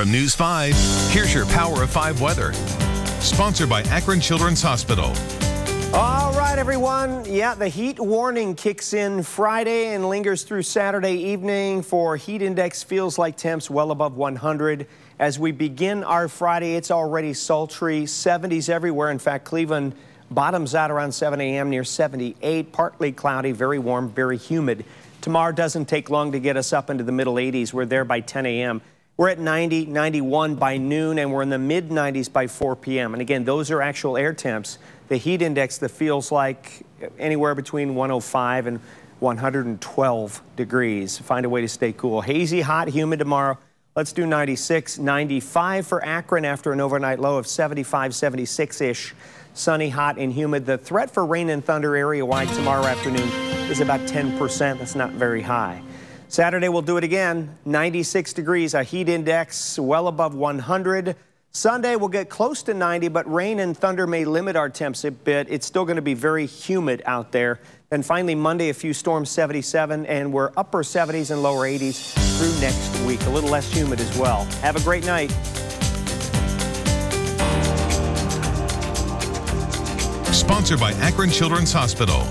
From News 5, here's your Power of 5 weather. Sponsored by Akron Children's Hospital. All right, everyone. Yeah, the heat warning kicks in Friday and lingers through Saturday evening for heat index feels like temps well above 100. As we begin our Friday, it's already sultry, 70s everywhere. In fact, Cleveland bottoms out around 7 a.m. near 78, partly cloudy, very warm, very humid. Tomorrow doesn't take long to get us up into the middle 80s. We're there by 10 a.m. We're at 90, 91 by noon, and we're in the mid 90s by 4 p.m. And again, those are actual air temps. The heat index that feels like anywhere between 105 and 112 degrees. Find a way to stay cool. Hazy, hot, humid tomorrow. Let's do 96, 95 for Akron after an overnight low of 75, 76-ish. Sunny, hot, and humid. The threat for rain and thunder area-wide tomorrow afternoon is about 10%. That's not very high. Saturday, we'll do it again. 96 degrees, a heat index well above 100. Sunday, we'll get close to 90, but rain and thunder may limit our temps a bit. It's still going to be very humid out there. And finally, Monday, a few storms, 77, and we're upper 70s and lower 80s through next week. A little less humid as well. Have a great night. Sponsored by Akron Children's Hospital.